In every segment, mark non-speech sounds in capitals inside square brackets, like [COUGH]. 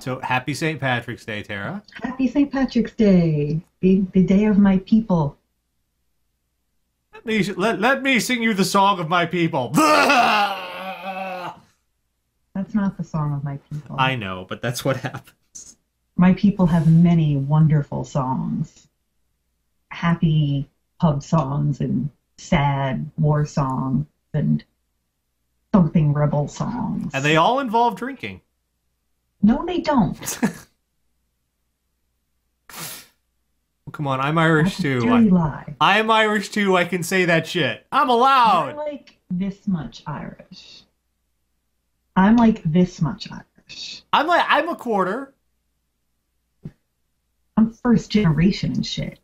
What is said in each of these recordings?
So happy St. Patrick's Day, Tara. Happy St. Patrick's Day, the, the day of my people. Let me let, let me sing you the song of my people. [LAUGHS] That's not the song of my people. I know, but that's what happens. My people have many wonderful songs. Happy pub songs and sad war songs and thumping rebel songs. And they all involve drinking. No, they don't. [LAUGHS] Come on, I'm Irish too. I, lie. I'm Irish too. I can say that shit. I'm allowed. I'm like this much Irish. I'm like this much Irish. I'm like I'm a quarter. I'm first generation and shit.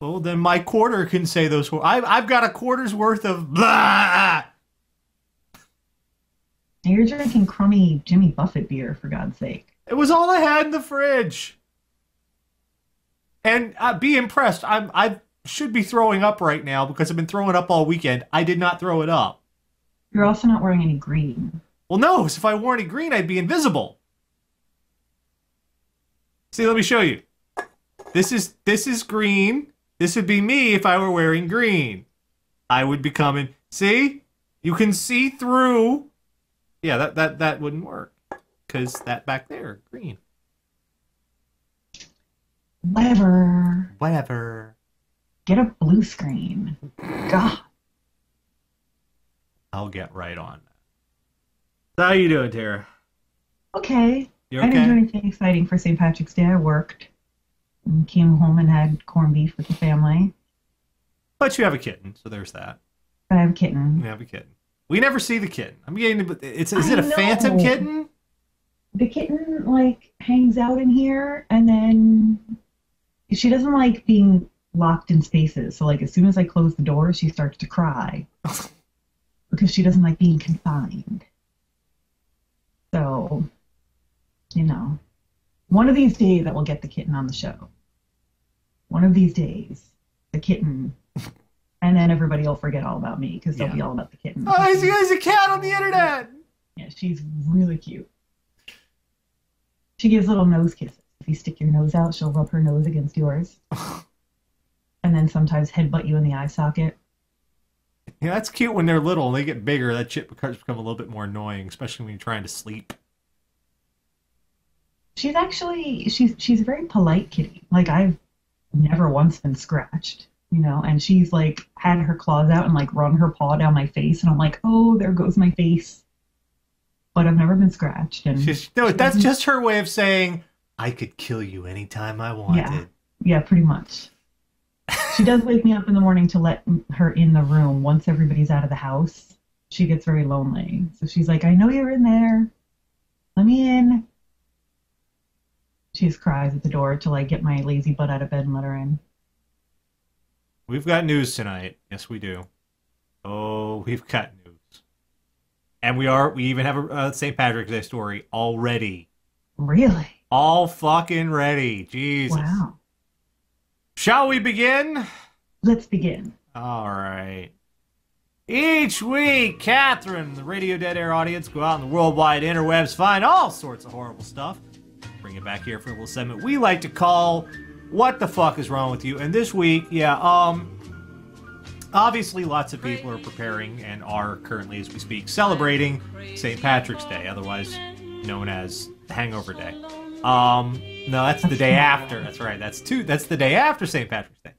Well, then my quarter can say those. I've I've got a quarter's worth of blah. You're drinking crummy Jimmy Buffett beer, for God's sake. It was all I had in the fridge. And uh, be impressed. I'm I should be throwing up right now because I've been throwing up all weekend. I did not throw it up. You're also not wearing any green. Well, no, if I wore any green, I'd be invisible. See, let me show you. This is this is green. This would be me if I were wearing green. I would be coming. See, you can see through. Yeah, that that that wouldn't work because that back there, green. Whatever. Whatever. Get a blue screen. God. I'll get right on that. How you doing, Tara? Okay. You I didn't do anything exciting for St. Patrick's Day. I worked. And came home and had corned beef with the family. But you have a kitten, so there's that. But I have a kitten. You have a kitten. We never see the kitten. I'm getting. It's is it I a phantom kitten? The kitten like hangs out in here and then she doesn't like being locked in spaces. So like as soon as I close the door, she starts to cry. [LAUGHS] because she doesn't like being confined. So, you know, one of these days I will get the kitten on the show. One of these days, the kitten, and then everybody will forget all about me because they'll Yeah. be all about the kitten. Oh, he's, he's a cat on the internet. Yeah, she's really cute. She gives little nose kisses. If you stick your nose out, she'll rub her nose against yours. [LAUGHS] and then sometimes headbutt you in the eye socket. Yeah, that's cute when they're little and they get bigger. That shit becomes become a little bit more annoying, especially when you're trying to sleep. She's actually she's she's a very polite kitty. Like I've never once been scratched, you know, and she's like had her claws out and like run her paw down my face and I'm like, "Oh, there goes my face." But I've never been scratched and She's, no, she that's just her way of saying I could kill you anytime I wanted. Yeah, pretty much. She does wake me up in the morning to let her in the room once everybody's out of the house. She gets very lonely. So she's like, I know you're in there. Let me in. She just cries at the door till I get my lazy butt out of bed and let her in. We've got news tonight. Yes, we do. Oh, we've got news, and we are. We even have a uh, St. Patrick's Day story already. Really? All fucking ready. Jesus. Wow. Shall we begin? Let's begin. All right. Each week, Catherine the Radio Dead Air audience go out in the worldwide interwebs, find all sorts of horrible stuff, bring it back here for a little segment we like to call "What the fuck is wrong with you?" And this week, yeah, um, obviously, lots of people are preparing and are currently, as we speak, celebrating St. Patrick's Day, otherwise known as Hangover Day. Um, no, that's the day after. That's right. That's two. That's the day after St. Patrick's Day.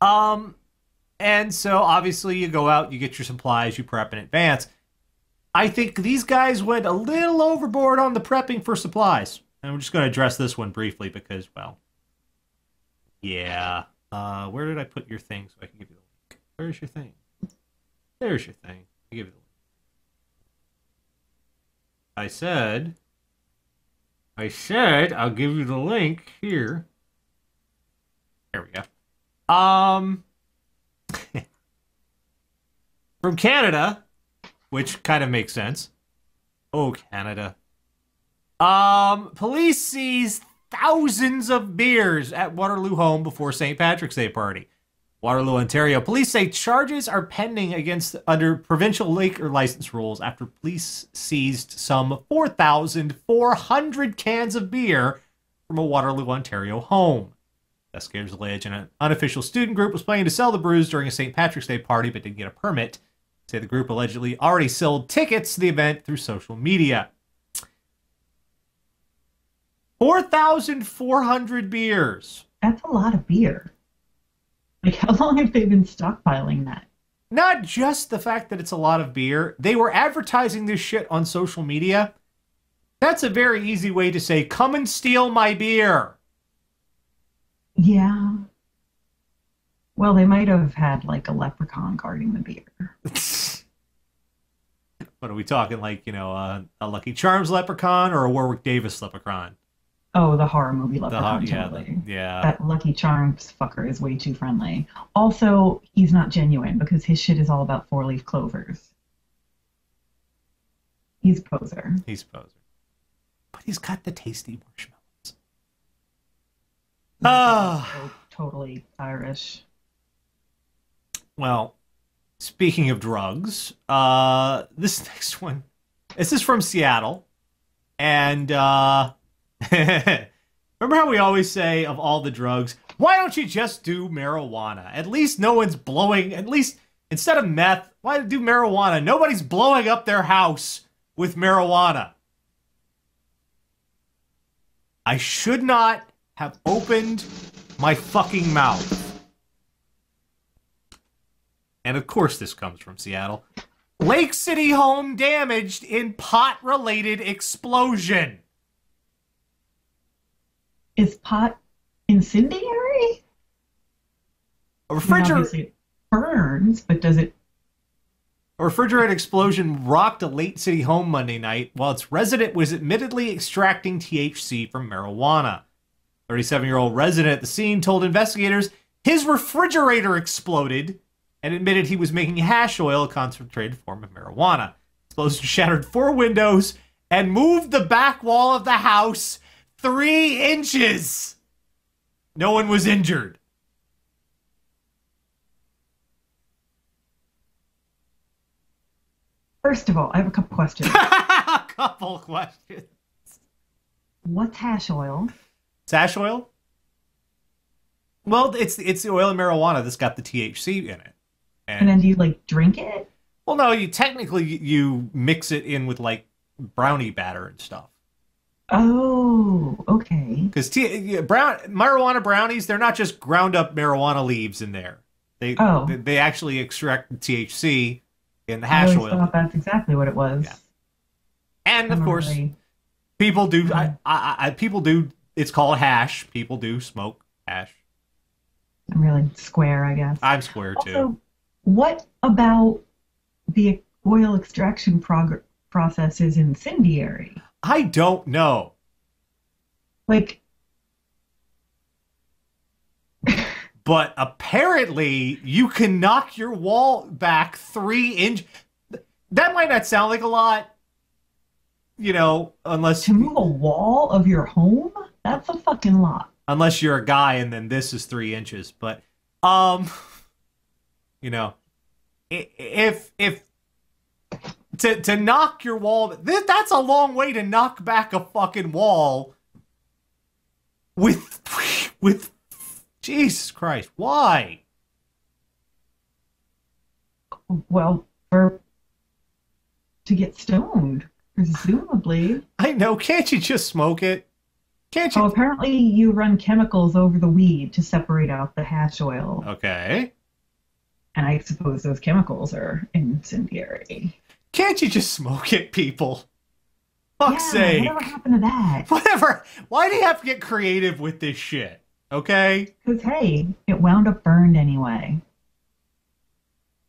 Um, and so obviously you go out, you get your supplies, you prep in advance. I think these guys went a little overboard on the prepping for supplies. And we're just going to address this one briefly because, well, yeah. Uh, where did I put your thing so I can give you the link? Where's your thing? There's your thing. I'll give you the link. I said, I said I'll give you the link here. There we go. Um, [LAUGHS] from Canada, which kind of makes sense. Oh, Canada. Um, police seize thousands of beers at Waterloo home before St. Patrick's Day party. Waterloo, Ontario. Police say charges are pending against under provincial liquor license rules after police seized some 4,400 cans of beer from a Waterloo, Ontario home. Investigators allege an unofficial student group was planning to sell the brews during a St. Patrick's Day party but didn't get a permit. Say the group allegedly already sold tickets to the event through social media. 4,400 beers. That's a lot of beer. Like, how long have they been stockpiling that? Not just the fact that it's a lot of beer, they were advertising this shit on social media. That's a very easy way to say, come and steal my beer. Yeah. Well, they might have had like a leprechaun guarding the beer. [LAUGHS] what are we talking? Like, you know, uh, a Lucky Charms leprechaun or a Warwick Davis leprechaun? Oh, the horror movie The leprechaun. ho- yeah, totally. the- yeah. That Lucky Charms fucker is way too friendly. Also, he's not genuine because his shit is all about four leaf clovers. He's a poser. He's a poser. But he's got the tasty marshmallows. Ah. Oh, totally Irish. Well, speaking of drugs, uh, this [LAUGHS] next one, this is from Seattle, and uh, [LAUGHS] remember how we always say of all the drugs, why don't you just do marijuana? At least no one's blowing. At least instead of meth, why do marijuana? Nobody's blowing up their house with marijuana. I should not have opened my fucking mouth. And of course, this comes from Seattle. Lake City home damaged in pot related explosion. Is pot incendiary? A mean, refrigerator, obviously it burns, but does it? a refrigerator explosion rocked a Lake City home Monday night while its resident was admittedly extracting THC from marijuana. 37 year old resident at the scene told investigators his refrigerator exploded and admitted he was making hash oil, a concentrated form of marijuana. Explosion [LAUGHS] shattered four windows and moved the back wall of the house three inches. No one was injured. First of all, I have a couple questions. [LAUGHS] a couple questions. What's hash oil? Sash oil? Well, it's it's the oil of marijuana that's got the THC in it. And then do you like drink it? well, no, you technically you mix it in with like brownie batter and stuff. Oh, okay. Because t- brown marijuana brownies, they're not just ground up marijuana leaves in there. They Oh. they, they actually extract the THC in the hash always oil. thought that's exactly what it was. Yeah. And of course, people do. I, Mhm. I, I people do. It's called hash. People do smoke hash. I'm really square, I guess. I'm square too. What about the oil extraction prog- process is incendiary? I don't know. Like, but apparently you can knock your wall back three inch. That might not sound like a lot, you know, unless to move a wall of your home? That's a fucking lot. unless you're a guy and then this is three inches. But um, [LAUGHS] you know, if if to to knock your wall, th- that's a long way to knock back a fucking wall. With with Jesus Christ, why? Well, for to get stoned, presumably. I know. Can't you just smoke it? Can't Oh, you? apparently you run chemicals over the weed to separate out the hash oil, Okay. and I suppose those chemicals are incendiary. Can't you just smoke it, people? Fuck's yeah, sake. whatever happened to that? Whatever. Why do you have to get creative with this shit? Okay? Because hey, it wound up burned anyway.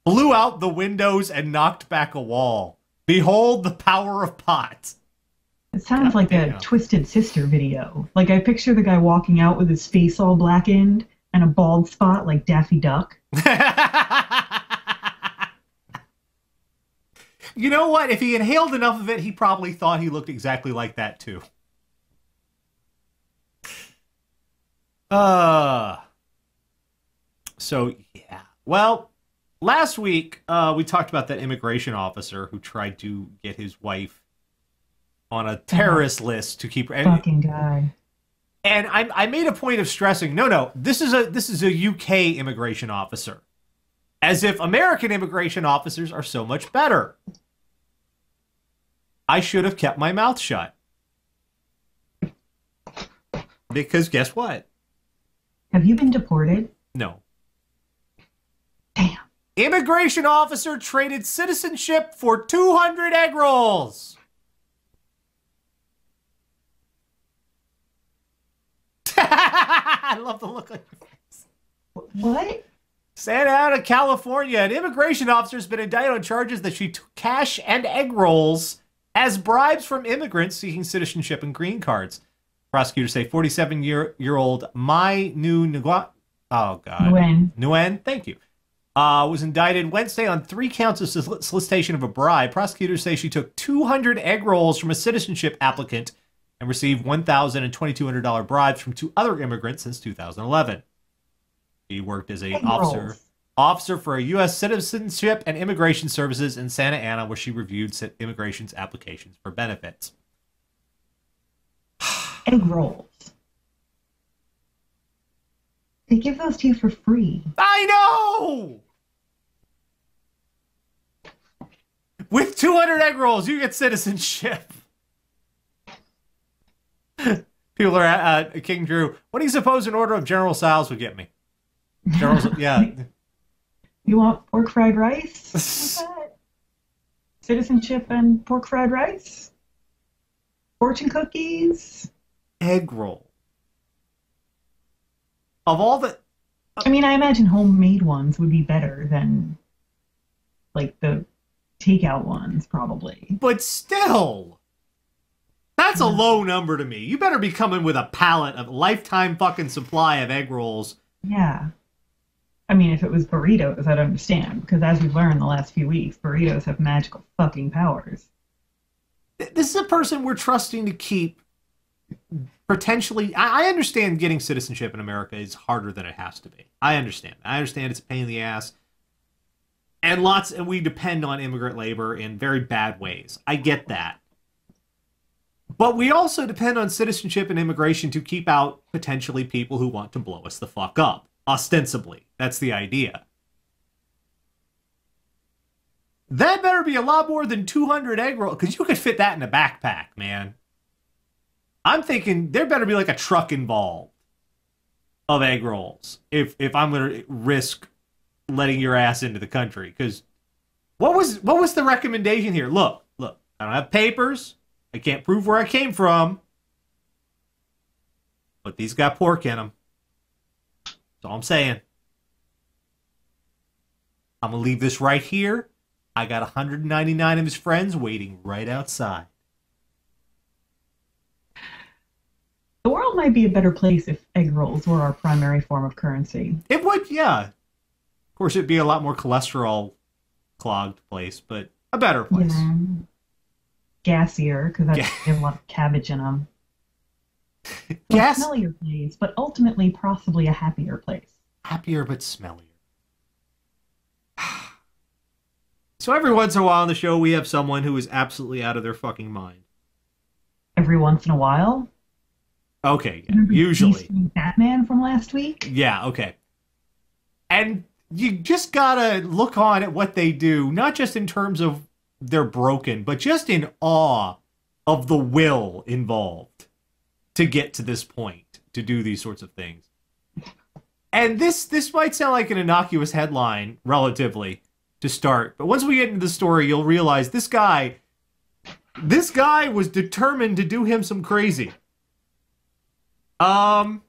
Blew out the windows and knocked back a wall. Behold the power of pot. It sounds God like damn. a Twisted Sister video. Like I picture the guy walking out with his face all blackened and a bald spot like Daffy Duck. [LAUGHS] you know what? If he inhaled enough of it, he probably thought he looked exactly like that too. Uh So yeah. Well, last week uh, we talked about that immigration officer who tried to get his wife on a terrorist list to keep. And, Fucking guy. and I, I made a point of stressing, no, no, this is a this is a UK immigration officer, as if American immigration officers are so much better. I should have kept my mouth shut. Because guess what? Have you been deported? No. Damn. Immigration officer traded citizenship for 200 egg rolls. [LAUGHS] I love the look on your face. What? Santa Ana, California. An immigration officer has been indicted on charges that she took cash and egg rolls as bribes from immigrants seeking citizenship and green cards. Prosecutors say 47 year, year old Mai Nu Nguyen. Oh, God. Nguyen. Nguyen, thank you. Uh, was indicted Wednesday on three counts of solicitation of a bribe. Prosecutors say she took 200 egg rolls from a citizenship applicant and received $1,000 and $2,200 bribes from two other immigrants since 2011. He worked as a Egg officer rolls. Officer for U.S. Citizenship and Immigration Services in Santa Ana, where she reviewed immigration's applications for benefits. [SIGHS] Egg rolls. They give those to you for free. I know. With 200 egg rolls, you get citizenship. [LAUGHS] People are uh, King Drew. What do you suppose an order of General Tso's would get me? General, yeah. [LAUGHS] You want pork fried rice? [LAUGHS] Citizenship and pork fried rice? Fortune cookies? egg roll. Of all the I mean, I imagine homemade ones would be better than like the takeout ones, probably. But still, that's a low number to me. You better be coming with a pallet of lifetime fucking supply of egg rolls. Yeah. I mean, if it was burritos, I'd understand, because as we've learned the last few weeks, burritos have magical fucking powers. This is a person we're trusting to keep potentially. I I understand getting citizenship in America is harder than it has to be. I understand. I understand it's a pain in the ass. And lots, and we depend on immigrant labor in very bad ways. I get that. But we also depend on citizenship and immigration to keep out potentially people who want to blow us the fuck up. Ostensibly. That's the idea. That better be a lot more than 200 egg rolls, because you could fit that in a backpack, man. I'm thinking there better be like a truck involved of egg rolls if if I'm gonna risk letting your ass into the country. Because what was what was the recommendation here? Look, look, I don't have papers. I can't prove where I came from. But these got pork in them. That's all I'm saying. I'm gonna leave this right here. I got 199 of his friends waiting right outside. The world might be a better place if egg rolls were our primary form of currency. It would, yeah. Of course, it'd be a lot more cholesterol clogged place, but a better place. Yeah. Gassier, because they have a lot of cabbage in them. Gas- A smellier place, but ultimately possibly a happier place. Happier but smellier. So every once in a while on the show, we have someone who is absolutely out of their fucking mind. Every once in a while. Okay, yeah, usually. Batman from last week? Yeah, okay. And you just gotta look on at what they do, not just in terms of they're broken, but just in awe of the will involved to get to this point, to do these sorts of things. And this this might sound like an innocuous headline relatively to start, but once we get into the story, you'll realize this guy this guy was determined to do him some crazy. Um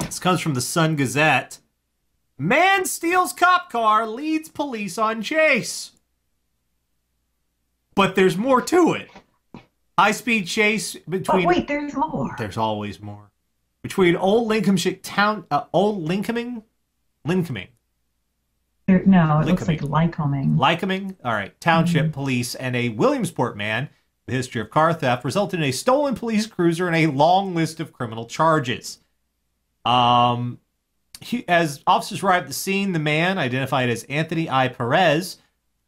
this comes from the Sun Gazette. Man steals cop car, leads police on chase. But there's more to it. High speed chase between. Oh, wait, there's more. There's always more. Between Old Lincolnshire town, uh, Old Lincolming, Lincolming, There, no, it looks like Lycoming. Lycoming. Lycoming, all right, Township Police and a Williamsport man. The history of car theft resulted in a stolen police cruiser and a long list of criminal charges. Um, he, as officers arrived at the scene, the man, identified as Anthony I. Perez,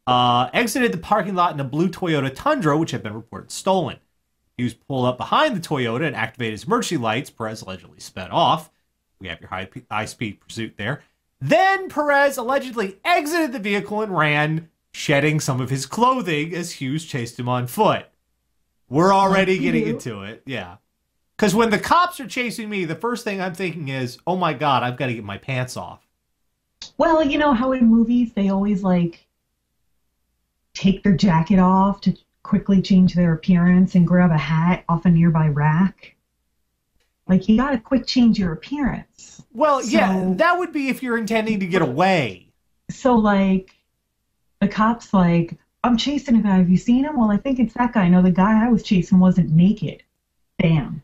uh, exited the parking lot in a blue Toyota Tundra, which had been reported stolen. He was pulled up behind the Toyota and activated his emergency lights. Perez allegedly sped off. We have your high, high speed pursuit there. Then Perez allegedly exited the vehicle and ran, shedding some of his clothing as Hughes chased him on foot. We're already getting into it. Yeah. Because when the cops are chasing me, the first thing I'm thinking is, oh my God, I've got to get my pants off. Well, you know how in movies they always like take their jacket off to quickly change their appearance and grab a hat off a nearby rack. Like you gotta quick change your appearance. Well, yeah, that would be if you're intending to get away. So like the cops like, I'm chasing a guy. Have you seen him? Well, I think it's that guy. No, the guy I was chasing wasn't naked. Bam.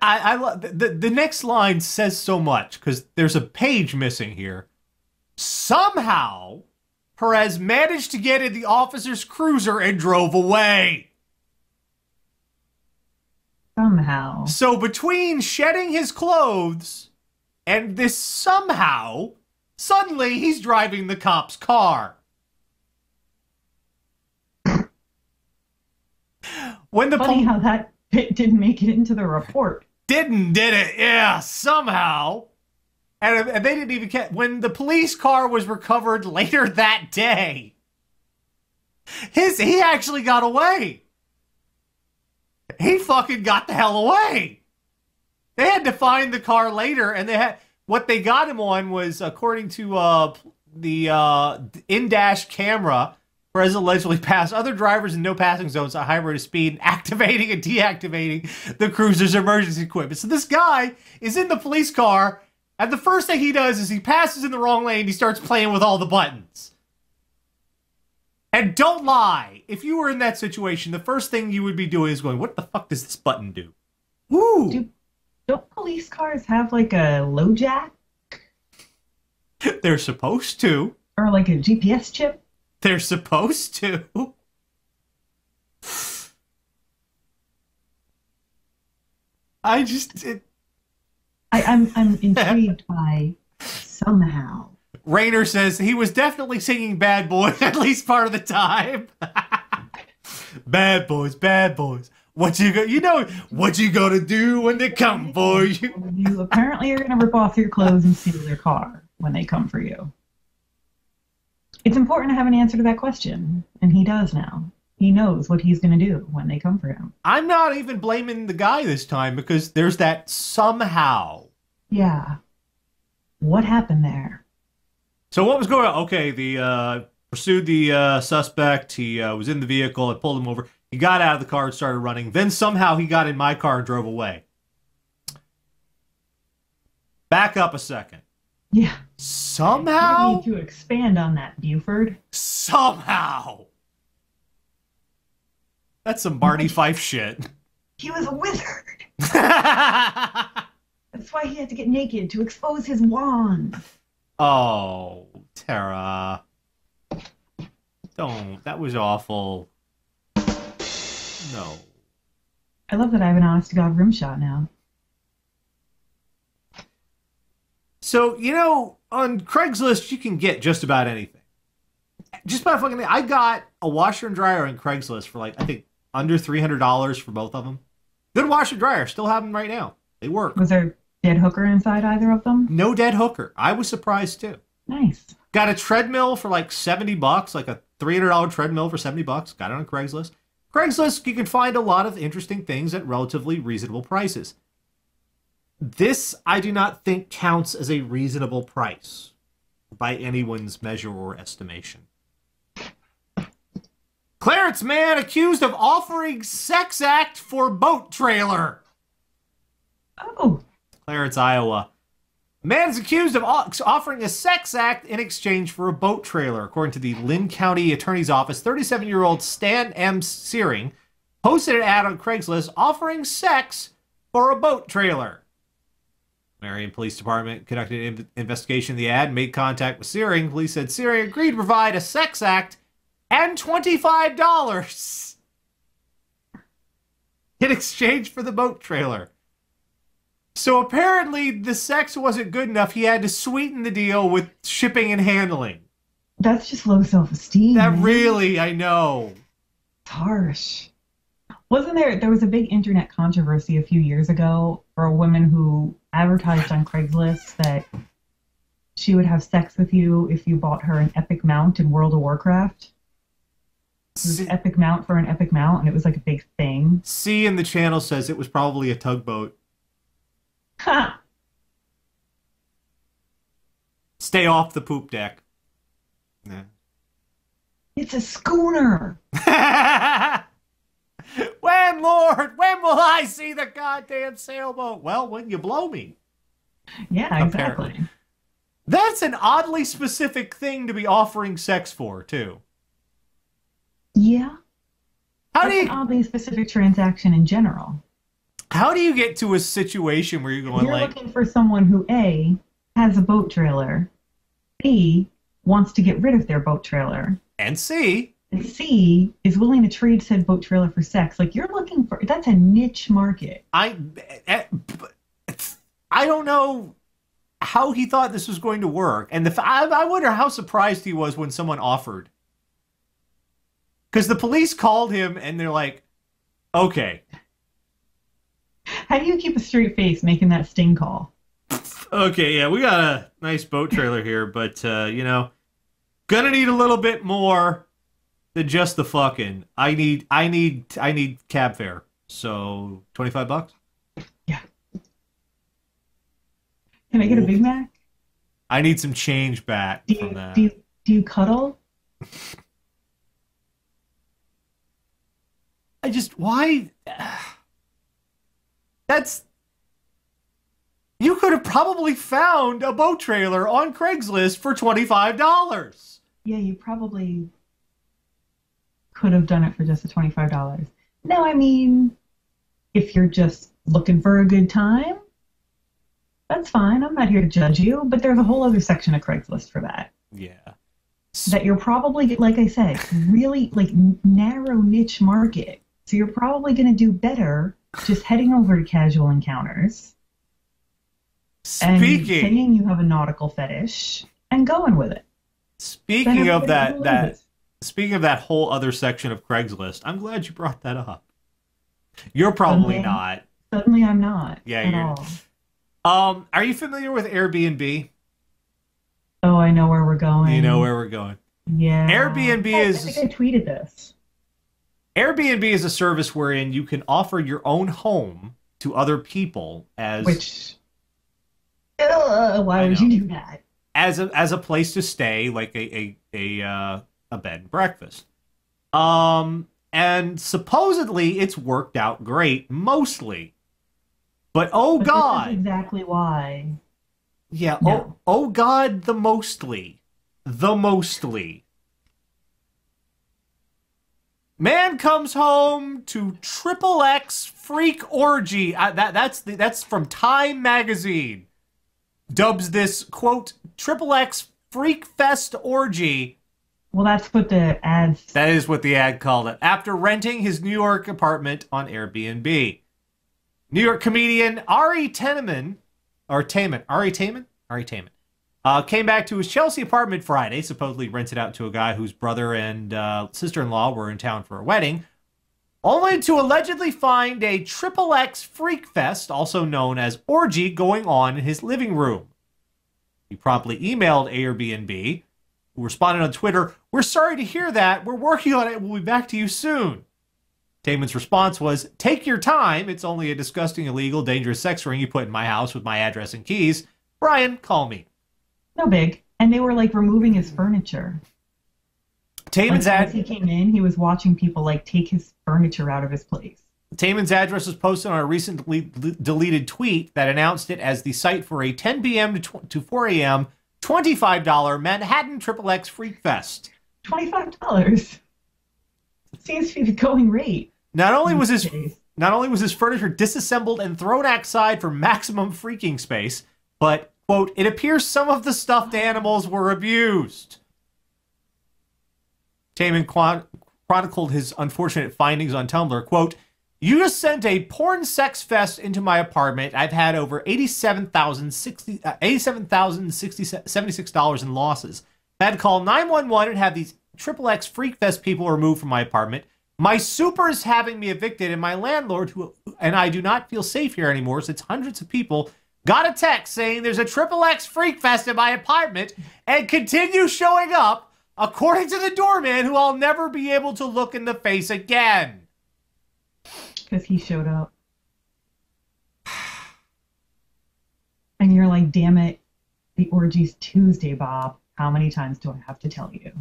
I, I the the next line says so much because there's a page missing here. Somehow, Perez managed to get in the officer's cruiser and drove away. Somehow. So between shedding his clothes and this somehow, suddenly he's driving the cop's car. [COUGHS] When the Funny how that bit didn't make it into the report. didn't did it yeah somehow and, and they didn't even catch when the police car was recovered later that day his he actually got away he fucking got the hell away they had to find the car later and they had what they got him on was according to uh the uh in-dash camera Perez allegedly passed other drivers in no passing zones at high rate of speed, [LAUGHS] activating and deactivating the cruiser's emergency equipment. So this guy is in the police car, and the first thing he does is he passes in the wrong lane. He starts playing with all the buttons. And don't lie, if you were in that situation, the first thing you would be doing is going, "What the fuck does this button do?" Woo! Do- Don't police cars have like a low jack They're supposed to. or like a GPS chip? They're supposed to. I just it, I, I'm I'm [LAUGHS] intrigued by somehow. Rayner says he was definitely singing "Bad Boy" [LAUGHS] at least part of the time. [LAUGHS] bad boys, bad boys. What you go? You know what you gonna do when they come for you? [LAUGHS] You apparently are gonna rip off your clothes and steal their car when they come for you. It's important to have an answer to that question, and he does now. He knows what he's gonna do when they come for him. I'm not even blaming the guy this time because there's that somehow. Yeah. What happened there? So what was going on? Okay, the uh, pursued the uh, suspect. He uh, was in the vehicle. I pulled him over. He got out of the car and started running. Then somehow he got in my car and drove away. Back up a second. Yeah. You Somehow, need to expand on that, Buford. somehow. That's some Barney Fife shit. He was a wizard. [LAUGHS] That's why he had to get naked to expose his wand. Oh, Tara. Don't. That was awful. No. I love that I have an honest to God rim shot now. So, you know, on Craigslist, you can get just about anything. Just about fucking I got a washer and dryer on Craigslist for like, I think, under $300 for both of them. Good washer and dryer. Still have them right now. They work. Was there dead hooker inside either of them? No dead hooker. I was surprised too. Nice. Got a treadmill for like 70 bucks, like a $300 treadmill for 70 bucks. Got it on Craigslist. Craigslist, you can find a lot of interesting things at relatively reasonable prices. This, I do not think, counts as a reasonable price by anyone's measure or estimation. Clarence man accused of offering sex act for boat trailer. Oh, Clarence, Iowa. A man is accused of offering a sex act in exchange for a boat trailer. According to the Linn County Attorney's Office, 37 year old Stan M. Searing posted an ad on Craigslist offering sex for a boat trailer. Marion Police Department conducted an in- investigation of the ad and made contact with Searing. Police said Searing agreed to provide a sex act and $25 in exchange for the boat trailer. So apparently the sex wasn't good enough. He had to sweeten the deal with shipping and handling. That's just low self-esteem. That man. really, I know. It's harsh. Wasn't there? There was a big internet controversy a few years ago for a woman who advertised on Craigslist that she would have sex with you if you bought her an epic mount in World of Warcraft. It was C, an epic mount for an epic mount, and it was like a big thing. C in the channel says it was probably a tugboat. [LAUGHS] Stay off the poop deck. Yeah. It's a schooner. [LAUGHS] when, Lord, when will I see the goddamn sailboat? Well, when you blow me. Yeah, Apparently. exactly. That's an oddly specific thing to be offering sex for, too. Yeah. How do That's an you oddly specific transaction in general. How do you get to a situation where you're going You're like looking for someone who A has a boat trailer, B wants to get rid of their boat trailer, and C and C is willing to trade said boat trailer for sex. Like you're looking for that's a niche market. I eh, I don't know how he thought this was going to work, and the I, I wonder how surprised he was when someone offered. Because the police called him and they're like, "Okay, How do you keep a straight face making that sting call? okay, yeah, we got a nice boat trailer here, but uh, you know, gonna need a little bit more than just the fucking. I need, I need, I need cab fare. So twenty five bucks. Yeah. Can I get a Big Mac? I need some change back Do from that. do you do you cuddle? [LAUGHS] I just why that's you could have probably found a boat trailer on Craigslist for $25. Yeah, you probably could have done it for just the twenty-five dollars. No, I mean, if you're just looking for a good time, that's fine. I'm not here to judge you, but there's a whole other section of Craigslist for that. Yeah. That you're probably, like I said, really like narrow niche market. So you're probably going to do better just heading over to Casual Encounters and saying you have a nautical fetish and going with it. Speaking of that that speaking of that whole other section of Craigslist, I'm glad you brought that up. You're probably Okay. not. Suddenly I'm not. Yeah, at you're- all. Um, are you familiar with Airbnb? Oh, I know where we're going. You know where we're going. Yeah. Airbnb I- is- I think I tweeted this. Airbnb is a service wherein you can offer your own home to other people as Which. Ugh, why would you do that? as a as a place to stay, like a a a uh, a bed and breakfast. Um, and supposedly it's worked out great, mostly. But oh But god, exactly why. yeah, No. oh oh god, the mostly, the mostly. Man comes home to triple X freak orgy. That that's the, that's from Time magazine. Dubs this quote triple X freak fest orgy. Well, that's what the ad. That is what the ad called it. After renting his New York apartment on Airbnb, New York comedian Ari Teneman, or Taman, Ari Taman, Ari Taman, uh, came back to his Chelsea apartment Friday, supposedly rented out to a guy whose brother and uh, sister-in-law were in town for a wedding, only to allegedly find a triple X freak fest, also known as orgy, going on in his living room. He promptly emailed Airbnb, who responded on Twitter, We're sorry to hear that. We're working on it. We'll be back to you soon. Taman's response was, Take your time. It's only a disgusting, illegal, dangerous sex ring you put in my house with my address and keys. Brian, call me. No big. And they were like removing his furniture. Taman's, Like, ad- as he came in, he was watching people like take his furniture out of his place. Taman's address was posted on a recently deleted tweet that announced it as the site for a 10 p.m. to, tw- to 4 a.m. $25 Manhattan Triple X Freak Fest. Twenty-five dollars. Seems to be the going rate. Not only was his. Not only was his furniture disassembled and thrown outside for maximum freaking space, but, quote, it appears some of the stuffed animals were abused. Taman chron- chronicled his unfortunate findings on Tumblr, quote, You just sent a porn sex fest into my apartment. I've had over 87,060 uh, $87,076 in losses. I had to call 911 and have these triple X Freak Fest people removed from my apartment. My super is having me evicted, and my landlord, who and I do not feel safe here anymore, since hundreds of people got a text saying there's a triple X Freak Fest in my apartment and continue showing up, according to the doorman, who I'll never be able to look in the face again. Because he showed up. And you're like, damn it, the orgy's Tuesday, Bob. How many times do I have to tell you?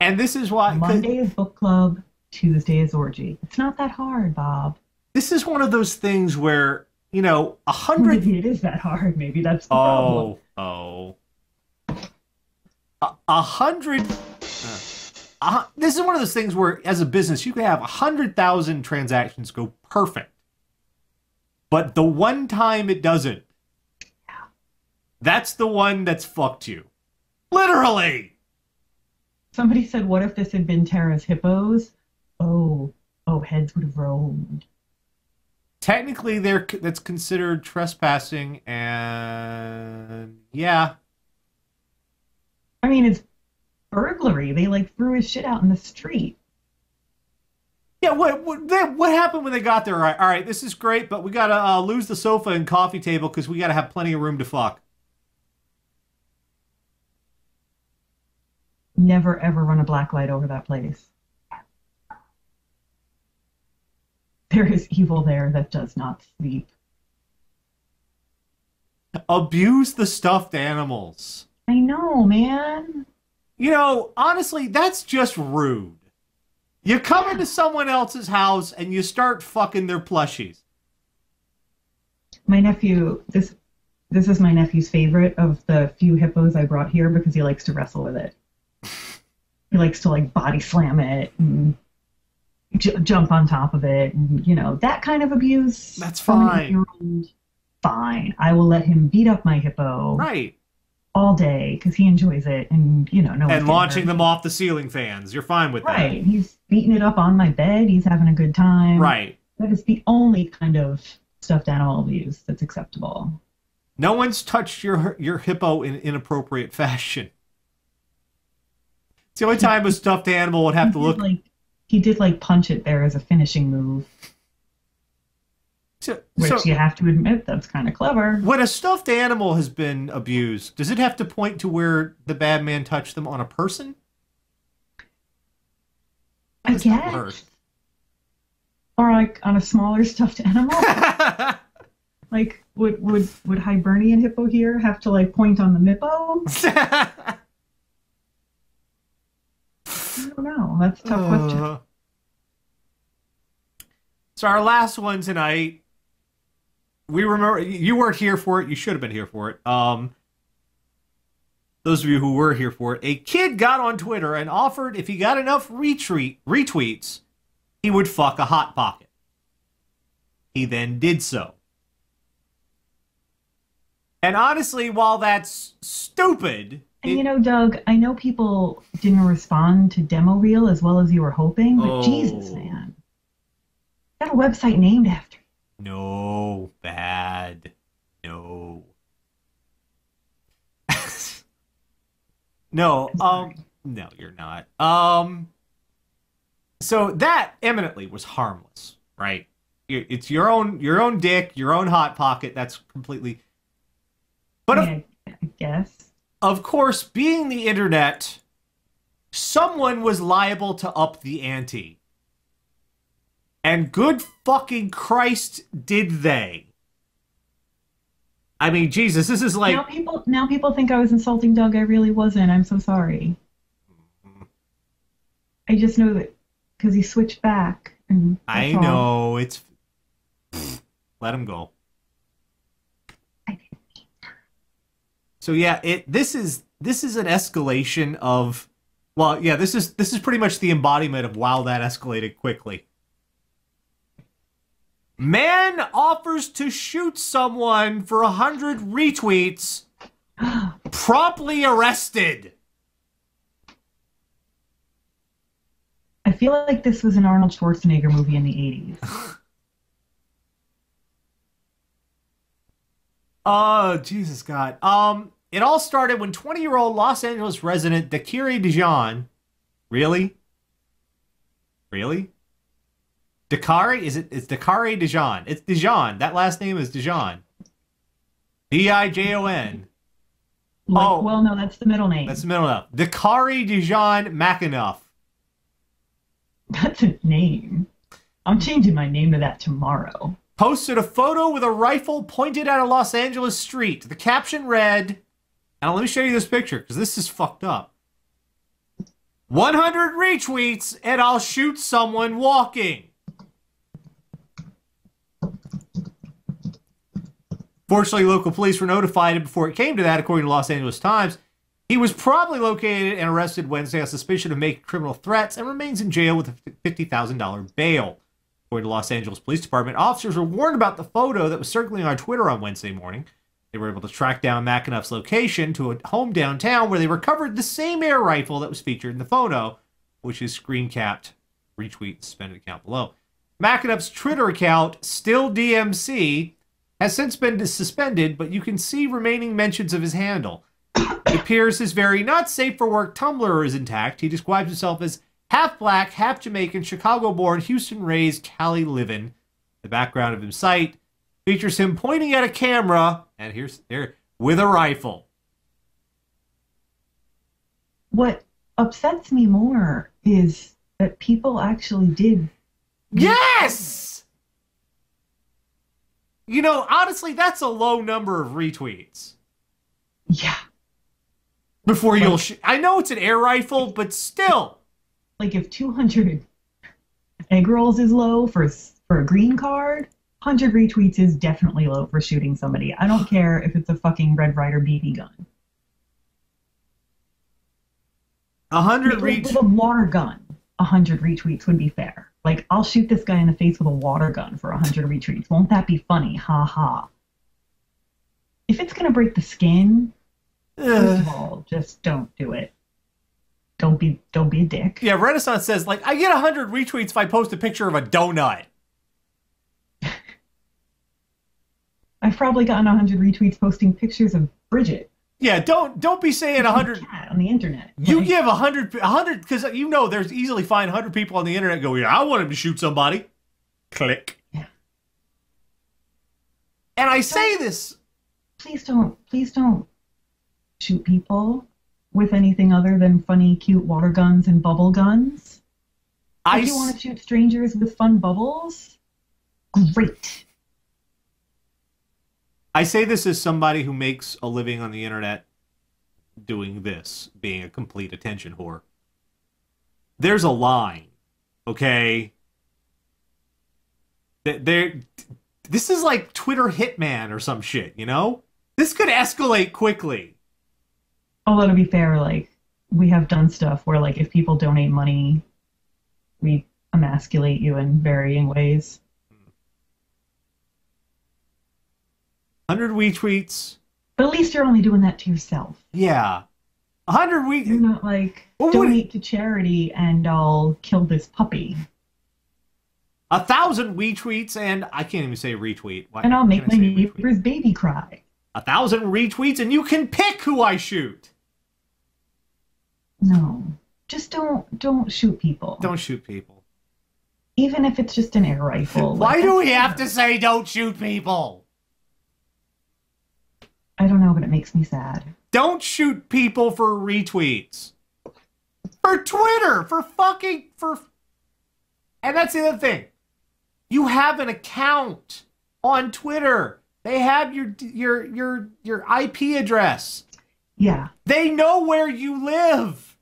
And this is why Monday is book club, Tuesday is orgy. It's not that hard, Bob. This is one of those things where you know a hundred Maybe it is that hard. Maybe that's the problem. Oh, oh. A, hundred. uh, hu- this is one of those things where, as a business, you can have a hundred thousand transactions go perfect, but the one time it doesn't, that's the one that's fucked you. Literally. Somebody said, what if this had been Tara's hippos? Oh, oh, heads would have rolled. Technically, there that's considered trespassing, and yeah, I mean, it's burglary. They like threw his shit out in the street. Yeah, what what, what happened when they got there? All right, all right, this is great, but we gotta uh, lose the sofa and coffee table because we gotta have plenty of room to fuck. Never ever run a black light over that place. There is evil there that does not sleep. Abuse the stuffed animals. I know, man. You know, honestly, that's just rude. You come into someone else's house and you start fucking their plushies. My nephew, this this is my nephew's favorite of the few hippos I brought here because he likes to wrestle with it. [LAUGHS] He likes to like body slam it and j- jump on top of it, and you know that kind of abuse. That's fine. Fine, I will let him beat up my hippo Right. all day because he enjoys it, and you know, no. one's And launching them off the ceiling fans. You're fine with that. Right, he's beating it up on my bed. He's having a good time. Right. That is the only kind of stuffed animal abuse that's acceptable. No one's touched your your hippo in inappropriate fashion. It's the only [LAUGHS] time a stuffed animal would have to look like he did like punch it there as a finishing move, So, which so you have to admit that's kind of clever. when a stuffed animal has been abused, does it have to point to where the bad man touched them on a person? I guess, or like on a smaller [LAUGHS] stuffed animal. [LAUGHS] like would would would Hibernian hippo here have to like point on the mippo? [LAUGHS] Don't know. That's a tough question. Uh, so our last one tonight, we remember you weren't here for it. You should have been here for it. Um, those of you who were here for it, a kid got on Twitter and offered if he got enough retweet retweets, he would fuck a hot pocket. He then did so. And honestly, while that's stupid, And it- you know, Doug, I know people didn't respond to demo reel as well as you were hoping, but Oh. Jesus, man, got a website named after. you. No, bad. No. [LAUGHS] no, um no, you're not. Um so that eminently was harmless, right? It's your own your own dick, your own hot pocket. That's completely But I, of, mean, I, I guess. Of course, being the internet, someone was liable to up the ante. And good fucking Christ, did they? I mean, Jesus, this is like now people now people think I was insulting Doug. I really wasn't. I'm so sorry. I just know that because he switched back. And I all. know it's let him go. I didn't So yeah, it this is this is an escalation of well, yeah, this is this is pretty much the embodiment of wow that escalated quickly. Man offers to shoot someone for a hundred retweets, [GASPS] promptly arrested. I feel like this was an Arnold Schwarzenegger movie in the 80s. Oh, [LAUGHS] Jesus God. Um, it all started when 20-year-old Los Angeles resident Dakiri Dijon. Really? Really? Dakari? Is it? It's Dakari Dijon. It's Dijon. That last name is Dijon. D I J O N. Like, Oh. well, no, that's the middle name. That's the middle name. Dakari Dijon McAnuff. That's a name. I'm changing my name to that tomorrow. posted a photo with a rifle pointed at a Los Angeles street. The caption read, and let me show you this picture because this is fucked up. 100 retweets and I'll shoot someone walking. Fortunately, local police were notified before it came to that, according to Los Angeles Times. He was probably located and arrested Wednesday on suspicion of making criminal threats and remains in jail with a $50,000 bail. According to Los Angeles Police Department, officers were warned about the photo that was circulating on Twitter on Wednesday morning. They were able to track down McAnuff's location to a home downtown where they recovered the same air rifle that was featured in the photo, which is screen capped. Retweet and suspended account below. McAnuff's Twitter account, still DMC, has since been suspended, but you can see remaining mentions of his handle. [COUGHS] It appears his very not safe for work Tumblr is intact. He describes himself as half black, half Jamaican, Chicago born, Houston raised, Cali living. The background of his site features him pointing at a camera, and here's there with a rifle. What upsets me more is that people actually did. Yes! You know, honestly, that's a low number of retweets. Yeah. Before you'll sh- I know it's an air rifle, but still. Like if 200 [LAUGHS] egg rolls is low for for a green card, 100 retweets is definitely low for shooting somebody. I don't care if it's a fucking Red Ryder BB gun. A hundred retweets. reach with a water gun, 100 retweets would be fair. Like I'll shoot this guy in the face with a water gun for 100 retweets. Won't that be funny? Ha ha. If it's gonna break the skin, eh. first of all, just don't do it. Don't be don't be a dick. Yeah, Renaissance says like I get a hundred retweets if I post a picture of a donut. I've probably gotten 100 retweets posting pictures of Bridget. Yeah, don't don't be saying a hundred. cat on the internet. You Like, give a hundred, a hundred, because you know there's easily find hundred people on the internet go, yeah, I want him to shoot somebody. Click. Yeah. And I say this, please don't please don't shoot people with anything other than funny, cute water guns and bubble guns. I if you want to shoot strangers with fun bubbles, great. I say this as somebody who makes a living on the internet doing this, being a complete attention whore. There's a line, okay? There, this is like Twitter hitman or some shit, you know? This could escalate quickly. Although to be fair, like we have done stuff where like if people donate money, we emasculate you in varying ways. 100 retweets. But at least you're only doing that to yourself. Yeah. 100 You're not like what- donate to charity and I'll kill this puppy. A thousand retweets, and I can't even say retweet. Why And I'll make my neighbor's baby cry. A thousand retweets, and you can pick who I shoot. No. Just don't don't shoot people. Don't shoot people. Even if it's just an air rifle. Why like, do we have to say don't shoot people? I don't know, but it makes me sad. Don't shoot people for retweets. For Twitter, for fucking for And that's the other thing. You have an account on Twitter. They have your your your your IP address. Yeah. They know where you live.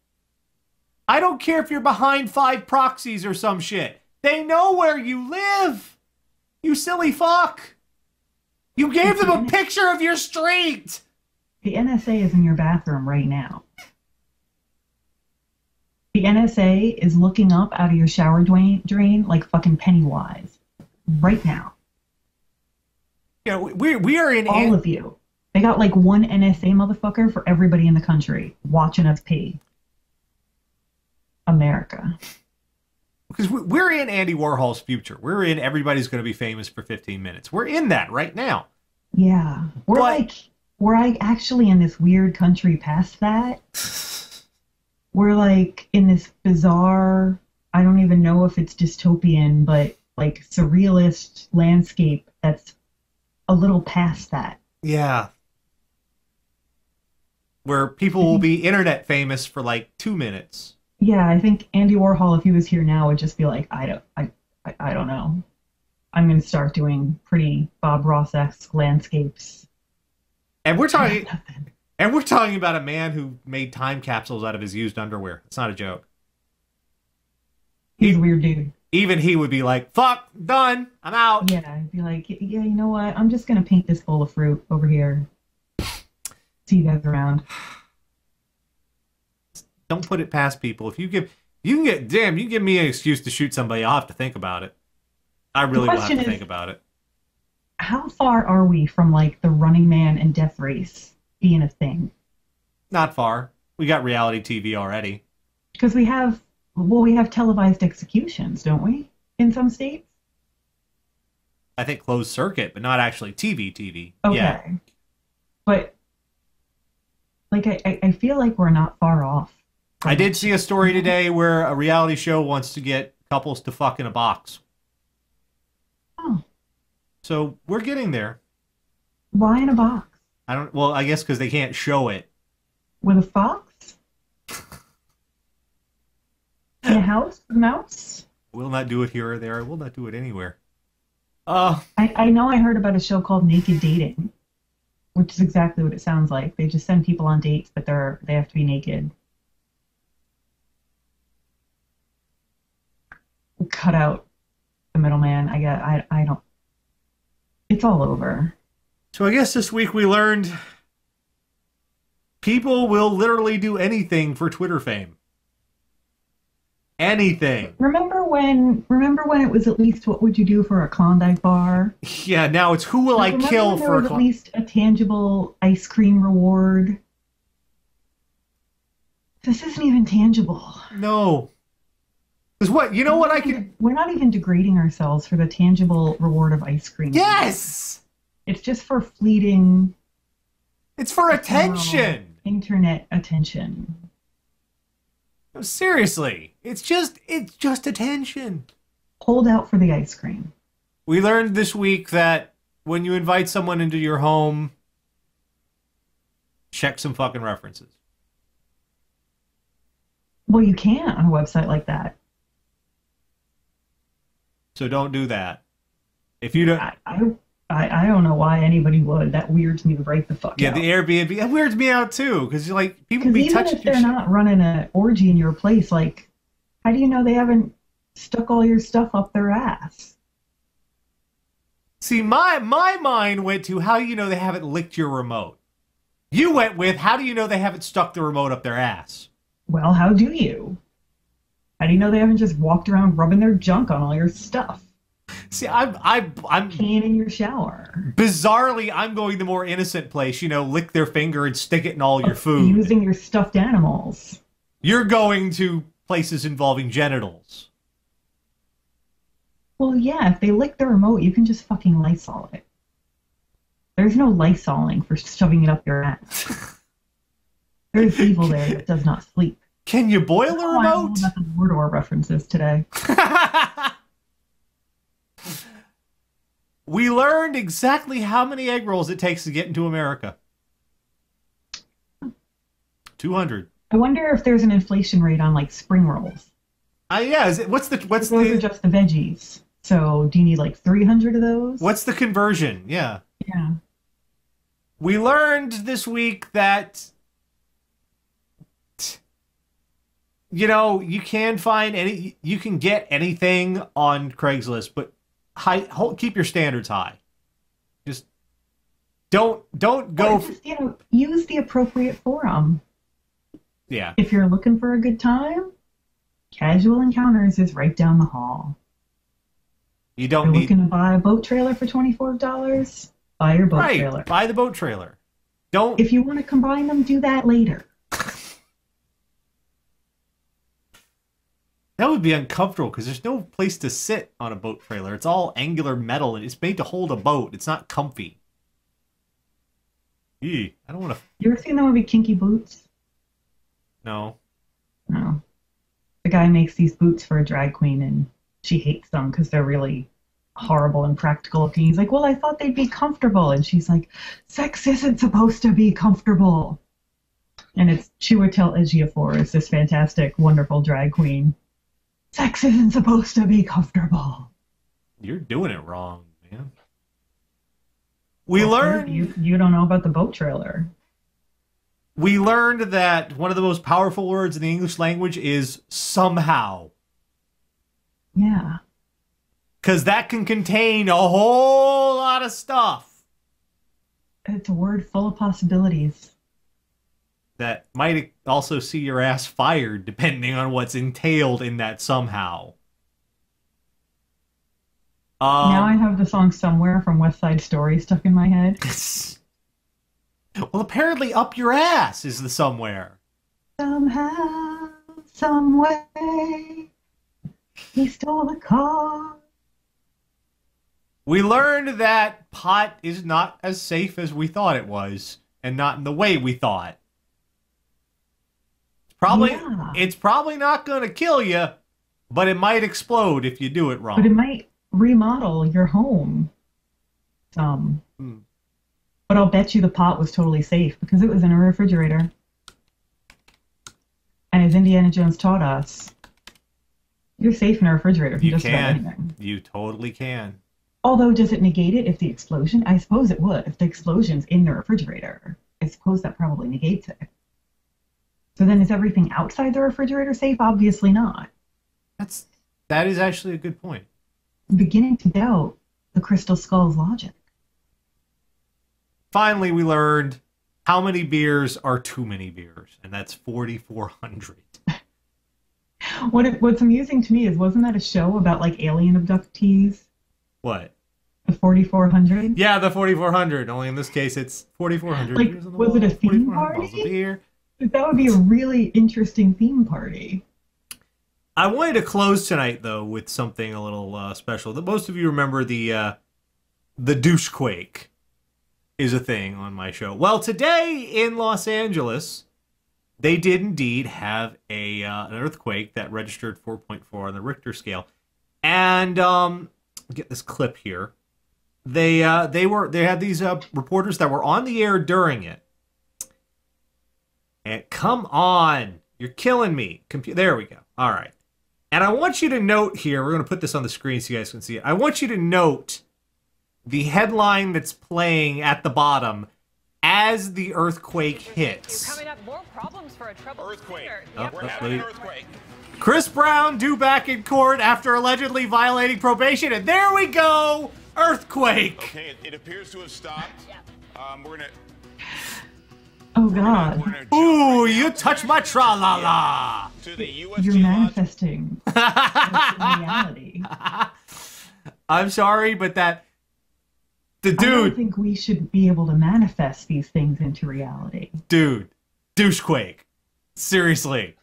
I don't care if you're behind five proxies or some shit. They know where you live. You silly fuck. You gave them a picture of your street. The NSA is in your bathroom right now. The NSA is looking up out of your shower drain, like fucking Pennywise. Right now. Yeah, we we are in All of you. They got like one NSA motherfucker for everybody in the country watching us pee. America. Because we- we're in Andy Warhol's future. We're in everybody's going to be famous for 15 minutes. We're in that right now. Yeah. We're But- like we're like actually in this weird country past that. [SIGHS] We're like in this bizarre I don't even know if it's dystopian, but like surrealist landscape that's a little past that. Yeah. Where people will be [LAUGHS] internet famous for like two minutes. Yeah, I think Andy Warhol, if he was here now, would just be like, I don't, I, I, I don't know. I'm going to start doing pretty Bob Ross-esque landscapes. And we're talking and we're talking about a man who made time capsules out of his used underwear. It's not a joke. He's a weird dude. Even he would be like, "Fuck, done. I'm out." Yeah, I'd be like, yeah, you know what? I'm just going to paint this bowl of fruit over here. See you guys around. Don't put it past people. If you give you can get damn, you give me an excuse to shoot somebody, I'll have to think about it. I really will have to is- think about it. How far are we from like the Running Man and Death Race being a thing? Not far. We got reality TV already. Because we have, well, we have televised executions, don't we? In some states. I think closed circuit, but not actually TV TV. Okay. Yeah. But like I, I- I feel like we're not far off. I did see a story today where a reality show wants to get couples to fuck in a box. Oh, So we're getting there. why in a box? I don't. Well, I guess because they can't show it. With a fox? [LAUGHS] In a house? with a mouse? We'll not do it here or there. We'll not do it anywhere. Uh, I, I know I heard about a show called Naked Dating, which is exactly what it sounds like. They just send people on dates, but they're they have to be naked. Cut out the middleman. I get. I. I don't. It's all over. so I guess this week we learned people will literally do anything for Twitter fame. Anything. Remember when? Remember when it was at least what would you do for a Klondike bar? Yeah. Now it's who will I Remember kill for a was at least a tangible ice cream reward. This isn't even tangible. no. Because what? You know what I could. We're not even degrading ourselves for the tangible reward of ice cream. Yes. It's just for fleeting It's for attention. internet attention. No, Seriously, it's just it's just attention. Hold out for the ice cream. We learned this week that when you invite someone into your home, check some fucking references. Well, you can't on a website like that. So don't do that. If you don't, I, I, I don't know why anybody would. That weirds me right the fuck yeah, out. the Airbnb that weirds me out too because you're like people be even touching if they're shit. not running an orgy in your place, like, how do you know they haven't stuck all your stuff up their ass? See, my my mind went to how do you know they haven't licked your remote. You went with how do you know they haven't stuck the remote up their ass. Well, how do you? How do you know they haven't just walked around rubbing their junk on all your stuff? See, I'm I'm I'm Peeing in your shower. bizarrely I'm going the more innocent place. You know, lick their finger and stick it in all your food. Using your stuffed animals. You're going to places involving genitals. Well, yeah, if they lick the remote, you can just fucking Lysol it. There's no Lysoling for shoving it up your ass. [LAUGHS] There's evil there that does not sleep. Can you boil a remote? Mordor references today. [LAUGHS] we learned exactly how many egg rolls it takes to get into America. 200. I wonder if there's an inflation rate on like spring rolls. Uh, yeah, is it, what's the what's those are the just the veggies. So do you need like 300 of those? what's the conversion? Yeah. Yeah. We learned this week that you know, you can find any you can get anything on Craigslist, but high hold, keep your standards high. Just don't don't go just, you know, use the appropriate forum. yeah. If you're looking for a good time, Casual Encounters is right down the hall. You don't you're need looking to buy a boat trailer for $24, buy your boat right. trailer. Buy the boat trailer. Don't If you want to combine them, do that later. That would be uncomfortable because there's no place to sit on a boat trailer. It's all angular metal and it's made to hold a boat. It's not comfy. Eee, I don't want to. You ever seen the movie Kinky Boots? No. No. The guy makes these boots for a drag queen and she hates them because they're really horrible and practical looking. He's like, Well, I thought they'd be comfortable. And she's like, Sex isn't supposed to be comfortable. And it's Chiwetel Ejiofor is this fantastic, wonderful drag queen. Sex isn't supposed to be comfortable. You're doing it wrong, man. We Well, learned you you don't know about the boat trailer. we learned that one of the most powerful words in the English language is somehow. Yeah. Because that can contain a whole lot of stuff It's a word full of possibilities. That might also see your ass fired depending on what's entailed in that somehow. Um, now I have the song Somewhere from West Side Story stuck in my head. [LAUGHS] well, apparently, up your ass is the somewhere. Somehow, some way, he stole the car. We learned that pot is not as safe as we thought it was, and not in the way we thought. It's probably Yeah. it's probably not going to kill you, but it might explode if you do it wrong. But it might remodel your home. Some. Hmm. But I'll bet you the pot was totally safe because it was in a refrigerator. And as Indiana Jones taught us, you're safe in a refrigerator from you just about can. anything. You totally can. Although, does it negate it if the explosion? I suppose it would. If the explosion's in the refrigerator, I suppose that probably negates it. So then, is everything outside the refrigerator safe? Obviously not. That's that is actually a good point. I'm beginning to doubt the Crystal Skull's logic. Finally, we learned how many beers are too many beers, and that's 4,400. [LAUGHS] What it, what's amusing to me is, wasn't that a show about like alien abductees? What? The 4400? Yeah, the 4,400. Only in this case, it's 4,400 Like, beers on the was it a theme 4,400 of party? beer. That would be a really interesting theme party. I wanted to close tonight though with something a little uh, special. That most of you remember the uh, the douchequake is a thing on my show. Well, today in Los Angeles, they did indeed have a uh, an earthquake that registered 4.4 on the Richter scale, and um, get this clip here. They uh, they were they had these uh, reporters that were on the air during it. And come on, you're killing me. Compu- there we go. All right. And I want you to note here, we're going to put this on the screen so you guys can see it. I want you to note the headline that's playing at the bottom as the earthquake hits. Coming up, more problems for a troubled Earthquake. Oh, Yep. We're having an earthquake. Chris Brown due back in court after allegedly violating probation, and there we go! Earthquake! Okay, it, it appears to have stopped. Um, we're gonna. Oh God, Ooh, you touch my tra la la! to the USG you're manifesting [LAUGHS] reality. I'm sorry, but that. The dude. I don't think we should be able to manifest these things into reality. dude, douchequake. Seriously.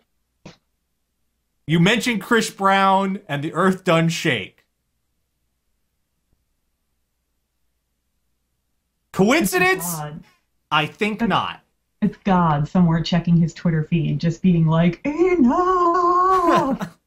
You mentioned Chris Brown and the earth done shake. Coincidence? I think not. It's God somewhere checking his Twitter feed, just being like, enough. [LAUGHS]